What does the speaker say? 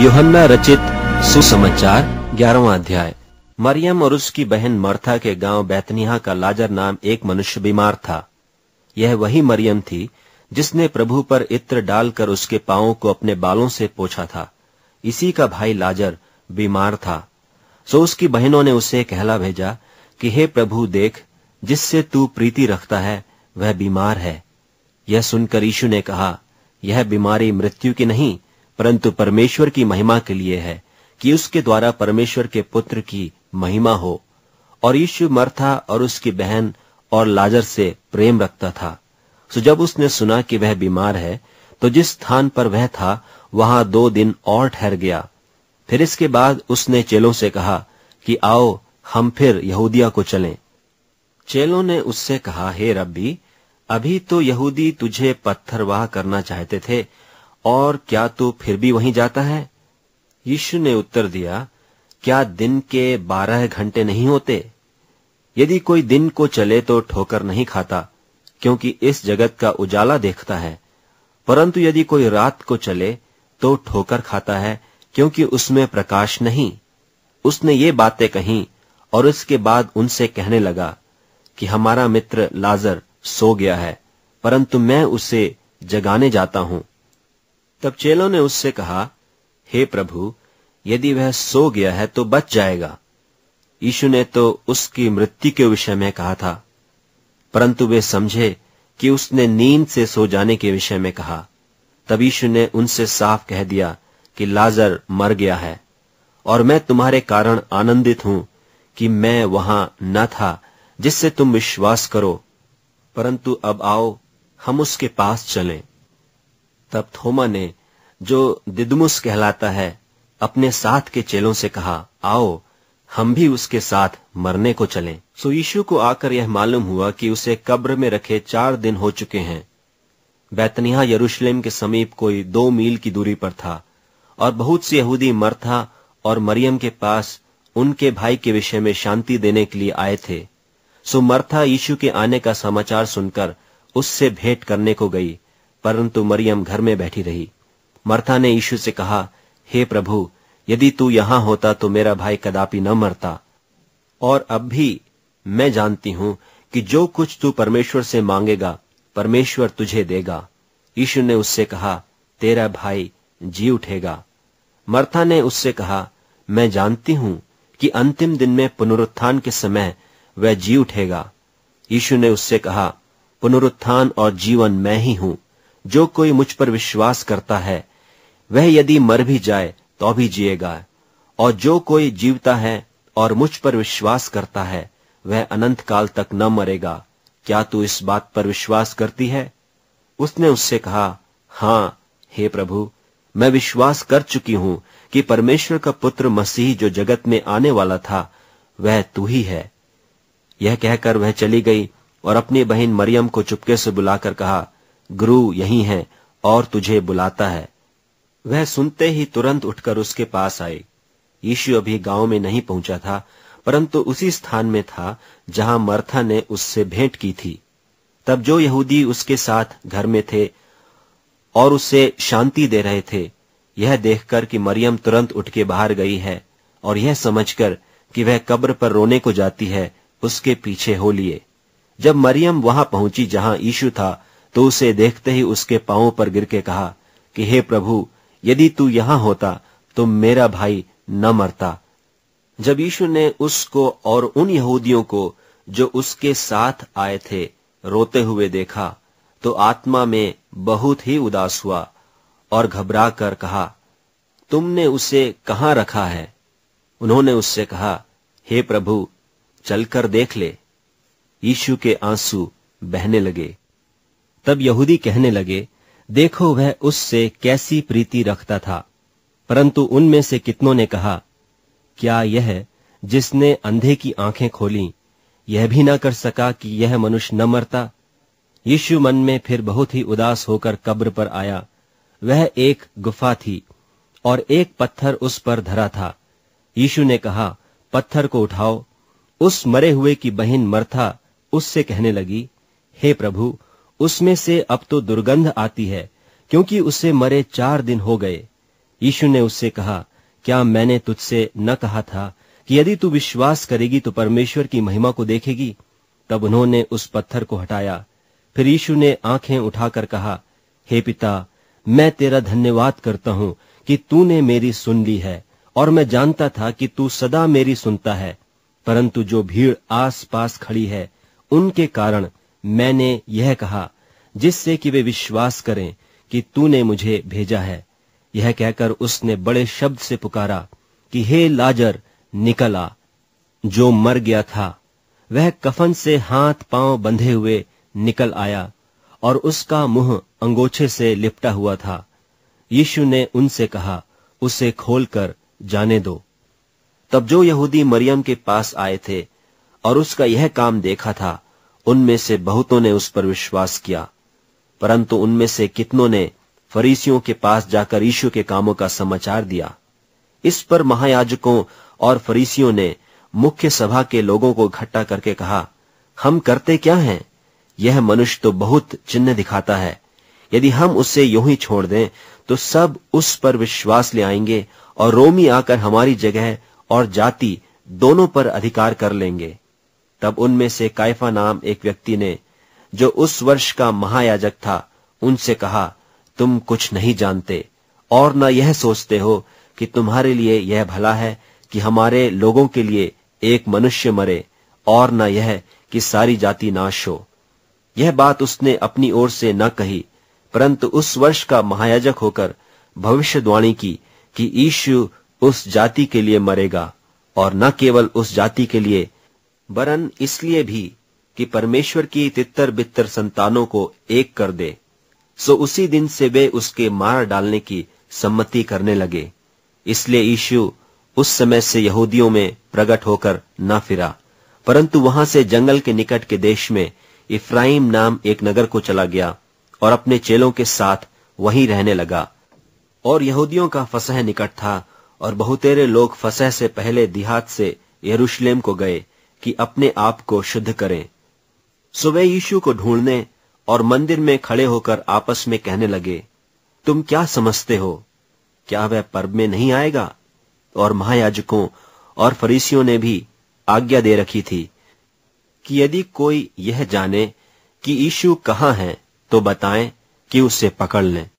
यूहन्ना रचित सुसमाचार, ग्यारहवा अध्याय। मरियम और उसकी बहन मर्था के गाँव बैतनिया का लाजर नाम एक मनुष्य बीमार था। यह वही मरियम थी जिसने प्रभु पर इत्र डालकर उसके पांवों को अपने बालों से पोछा था। इसी का भाई लाजर बीमार था। सो उसकी बहनों ने उसे कहला भेजा कि, हे प्रभु, देख, जिससे तू प्रीति रखता है, वह बीमार है। यह सुनकर यीशु ने कहा, यह बीमारी मृत्यु की नहीं परंतु परमेश्वर की महिमा के लिए है कि उसके द्वारा परमेश्वर के पुत्र की महिमा हो, और यीशु मर्था और उसकी बहन और लाजर से प्रेम रखता था। सो जब उसने सुना कि वह बीमार है तो जिस स्थान पर वह था, वहाँ दो दिन और ठहर गया। फिर इसके बाद उसने चेलों से कहा कि आओ, हम फिर यहूदिया को चलें। चेलों ने उससे कहा, हे रब्बी, अभी तो यहूदी तुझे पत्थरवाह करना चाहते थे और क्या तू फिर भी वहीं जाता है? यीशु ने उत्तर दिया, क्या दिन के बारह घंटे नहीं होते? यदि कोई दिन को चले तो ठोकर नहीं खाता, क्योंकि इस जगत का उजाला देखता है। परंतु यदि कोई रात को चले तो ठोकर खाता है, क्योंकि उसमें प्रकाश नहीं। उसने ये बातें कही और उसके बाद उनसे कहने लगा कि हमारा मित्र लाजर सो गया है, परंतु मैं उसे जगाने जाता हूँ। तब चेलों ने उससे कहा, हे प्रभु, यदि वह सो गया है तो बच जाएगा। यीशु ने तो उसकी मृत्यु के विषय में कहा था, परंतु वे समझे कि उसने नींद से सो जाने के विषय में कहा। तब यीशु ने उनसे साफ़ कह दिया कि लाजर मर गया है, और मैं तुम्हारे कारण आनंदित हूँ कि मैं वहाँ न था जिससे तुम विश्वास करो। परंतु अब आओ, हम उसके पास चलें। तब थोमा ने जो दिदमुस कहलाता है, अपने साथ के चेलों से कहा, आओ, हम भी उसके साथ मरने को चलें। सो यीशु को आकर यह मालूम हुआ कि उसे कब्र में रखे चार दिन हो चुके हैं। बैतनिया यरूशलेम के समीप कोई दो मील की दूरी पर था, और बहुत से यहूदी मर्था और मरियम के पास उनके भाई के विषय में शांति देने के लिए आए थे। सो मर्था यीशु के आने का समाचार सुनकर उससे भेंट करने को गई। परंतु मरियम घर में बैठी रही। मर्था ने यीशु से कहा, हे प्रभु, यदि तू यहाँ होता तो मेरा भाई कदापि न मरता। और अब भी मैं जानती हूँ कि जो कुछ तू परमेश्वर से मांगेगा, परमेश्वर तुझे देगा। यीशु ने उससे कहा, तेरा भाई जी उठेगा। मर्था ने उससे कहा, मैं जानती हूँ कि अंतिम दिन में पुनरुत्थान के समय वह जी उठेगा। यीशु ने उससे कहा, पुनरुत्थान और जीवन मैं ही हूँ। जो कोई मुझ पर विश्वास करता है, वह यदि मर भी जाए तो भी जिएगा। और जो कोई जीवता है और मुझ पर विश्वास करता है, वह अनंत काल तक न मरेगा। क्या तू इस बात पर विश्वास करती है? उसने उससे कहा, हाँ, हे प्रभु, मैं विश्वास कर चुकी हूँ कि परमेश्वर का पुत्र मसीह जो जगत में आने वाला था, वह तू ही है। यह कहकर वह चली गई और अपनी बहन मरियम को चुपके से बुलाकर कहा गुरु यही है और तुझे बुलाता है। वह सुनते ही तुरंत उठकर उसके पास आए। यीशु अभी गाँव में नहीं पहुँचा था, परंतु उसी स्थान में था जहाँ मर्था ने उससे भेंट की थी। तब जो यहूदी उसके साथ घर में थे और उसे शांति दे रहे थे, यह देखकर कि मरियम तुरंत उठ के बाहर गई है और यह समझकर कि वह कब्र पर रोने को जाती है, उसके पीछे हो लिए। जब मरियम वहाँ पहुँची जहाँ यीशु था तो उसे देखते ही उसके पांवों पर गिर के कहा कि, हे प्रभु, यदि तू यहाँ होता तो मेरा भाई न मरता। जब यीशु ने उसको और उन यहूदियों को, जो उसके साथ आए थे, रोते हुए देखा तो आत्मा में बहुत ही उदास हुआ और घबरा कर कहा, तुमने उसे कहाँ रखा है? उन्होंने उससे कहा, हे प्रभु, चलकर देख ले। यीशु के आँसू बहने लगे। तब यहूदी कहने लगे, देखो वह उससे कैसी प्रीति रखता था। परंतु उनमें से कितनों ने कहा, क्या यह जिसने अंधे की आँखें खोली, यह भी ना कर सका कि यह मनुष्य न मरता यीशु मन में फिर बहुत ही उदास होकर कब्र पर आया। वह एक गुफा थी और एक पत्थर उस पर धरा था। यीशु ने कहा, पत्थर को उठाओ। उस मरे हुए की बहन मरथा उससे कहने लगी, हे प्रभु उसमें से अब तो दुर्गंध आती है, क्योंकि उसे मरे चार दिन हो गए। यीशु ने उससे कहा, क्या मैंने तुझसे न कहा था कि यदि तू विश्वास करेगी तो परमेश्वर की महिमा को देखेगी? तब उन्होंने उस पत्थर को हटाया। फिर यीशु ने आँखें उठाकर कहा, हे पिता, मैं तेरा धन्यवाद करता हूँ कि तूने मेरी सुन ली है, और मैं जानता था कि तू सदा मेरी सुनता है, परंतु जो भीड़ आस पास खड़ी है, उनके कारण मैंने यह कहा, जिससे कि वे विश्वास करें कि तूने मुझे भेजा है। यह कहकर उसने बड़े शब्द से पुकारा कि हे लाजर, निकल जो मर गया था, वह कफन से हाथ पाँव बंधे हुए निकल आया और उसका मुँह अंगोछे से लिपटा हुआ था। यीशु ने उनसे कहा, उसे खोलकर जाने दो। तब जो यहूदी मरियम के पास आए थे और उसका यह काम देखा था उनमें से बहुतों ने उस पर विश्वास किया, परंतु उनमें से कितनों ने फरीसियों के पास जाकर यीशु के कामों का समाचार दिया। इस पर महायाजकों और फरीसियों ने मुख्य सभा के लोगों को इकट्ठा करके कहा, हम करते क्या हैं? यह मनुष्य तो बहुत चिन्ह दिखाता है। यदि हम उसे यूँ ही छोड़ दें तो सब उस पर विश्वास ले आएँगे और रोमी आकर हमारी जगह और जाति दोनों पर अधिकार कर लेंगे। तब उनमें से कायफा नाम एक व्यक्ति ने, जो उस वर्ष का महायाजक था, उनसे कहा, तुम कुछ नहीं जानते, और न यह सोचते हो कि तुम्हारे लिए यह भला है कि हमारे लोगों के लिए एक मनुष्य मरे, और न यह कि सारी जाति नाश हो। यह बात उसने अपनी ओर से न कही, परंतु उस वर्ष का महायाजक होकर भविष्यवाणी की कि ईशु उस जाति के लिए मरेगा, और न केवल उस जाति के लिए वरन इसलिए भी कि परमेश्वर की तितर बितर संतानों को एक कर दे, सो उसी दिन से वे उसके मार डालने की सम्मति करने लगे। इसलिए यीशु उस समय से यहूदियों में प्रकट होकर न फिरा, परंतु वहाँ से जंगल के निकट के देश में इफ्राइम नाम एक नगर को चला गया और अपने चेलों के साथ वहीं रहने लगा। और यहूदियों का फसह निकट था और बहुतेरे लोग फसह से पहले दिहात से यरूशलेम को गए। कि अपने आप को शुद्ध करें। सुबह यीशु को ढूँढने और मंदिर में खड़े होकर आपस में कहने लगे, तुम क्या समझते हो? क्या वह पर्व में नहीं आएगा? और महायाजकों और फरीसियों ने भी आज्ञा दे रखी थी कि यदि कोई यह जाने कि यीशु कहाँ है तो बताएँ कि उसे पकड़ लें।